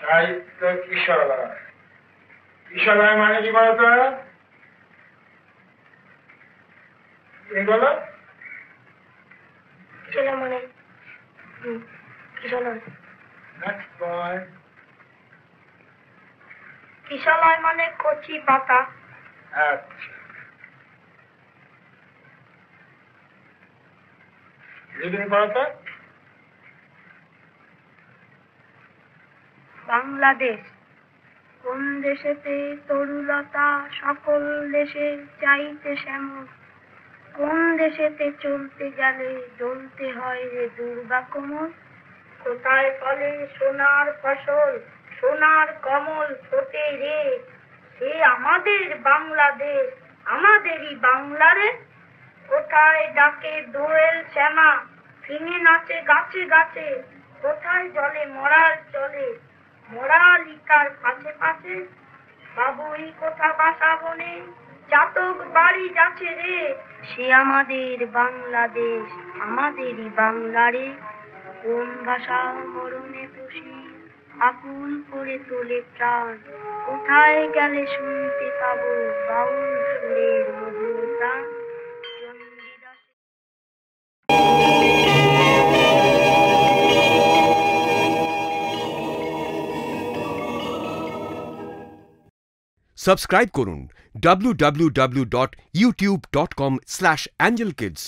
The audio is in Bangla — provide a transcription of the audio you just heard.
সাহিত্য কিশোরয় কিশোরয় মানে কি বলতো? বলো? মানে? নেক্সট মানে কচি পাতা। আচ্ছা। বলতো বাংলাদেশ। কোন দেশেতে তরুলতা সকল দেশে চাইতে শ্যামল, কোন দেশেতে চলতে গেলে জ্বলতে হয় রে দুর্গা কোমল কোথায় ফলে সোনার ফসল, সোনার কমল ফোটে রে? সে আমাদের বাংলাদেশ, আমাদেরই বাংলারে কোথায় ডাকে দোয়েল শ্যামা, ফিঙে নাচে গাছে গাছে, কোথায় জলে মরার চলে? বাবুই কোথা বাসা বনে জাতক বাড়ি যাচ্ছে রে। সে আমাদের বাংলাদেশ, আমাদেরই বাংলারে কোন ভাষা মরণে পুষি আকুল করে তোলে প্রাণ? কোথায় গেলে শুনতে পাবো বাউল সুরের মধুর সাবস্ক্রাইব করুন www.youtube.com/angelkids